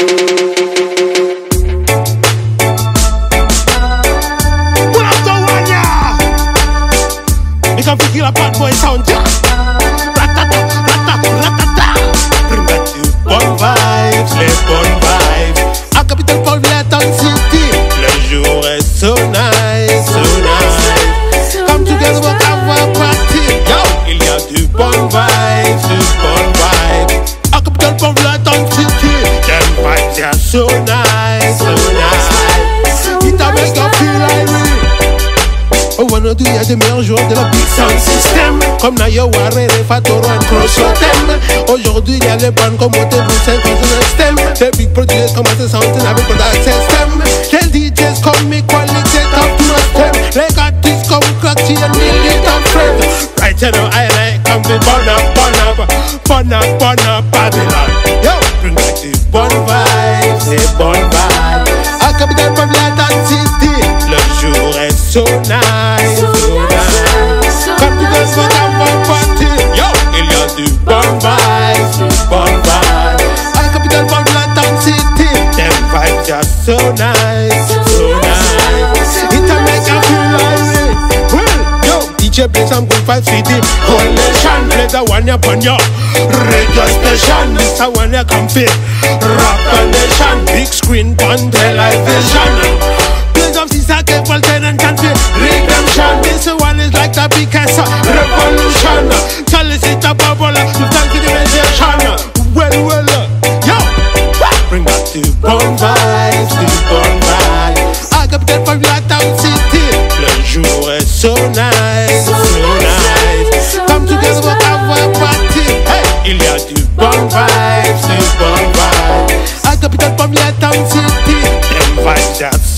Pull up the one, yeah. We can feel a bad boy sound, yeah. So nice, so nice. It a make you feel like me. Oh, wanna do ya des meilleurs joueurs de la Big Sound System. Comme Nayo Warre, Fatoro and Crossrotem Aujourd'hui, il y a les bandes comme Motel Vincent, Consonant Stem Les big producers commencent à s'entendre avec Product System. Les DJs comme mes qualités top to stem Les artistes comme Cracky and Millie and Friends Right now, I like come with Burn Up, Burn Up Up, Up, Babylon City est so nice, so nice a bon bon City Them vibes so nice, so nice It make you feel like Well, yo, DJ some good vibes for the one your radio station one you nation Big screen on television Plays of Sisa Capel and can feel redemption. This one is like the Picasso revolution. Chalice it a bubble. You thank the dimension Well, well, yo. Bring back the bon vibes, the bon vibes I got that from your town city. Le jour est so nice, so nice Come together, we'll have a party. Hey, il y a du bon vibes,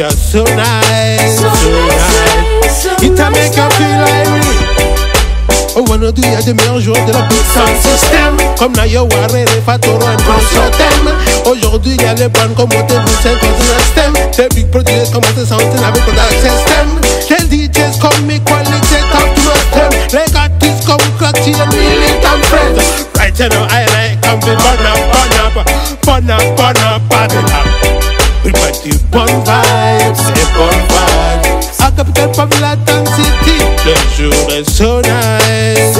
are so nice, so nice It a make you feel like me. Oh, wanna do ya des meilleurs joueurs de la Big Sound System. Comme Nayo Warre, Fatoro and Consortem Aujourd'hui, oh, il y a les bandes comme Motel Vincent, Consonant Stem. Les big producers commencent à s'entendre avec Product System. Les DJs comme mes qualités top to stem Les artistes comme Cracky and Millie and Friends Right now, I like come with Burn Up, Burn Up. Burn Up, Burn Up, Babylon We A capital City Le jour est so nice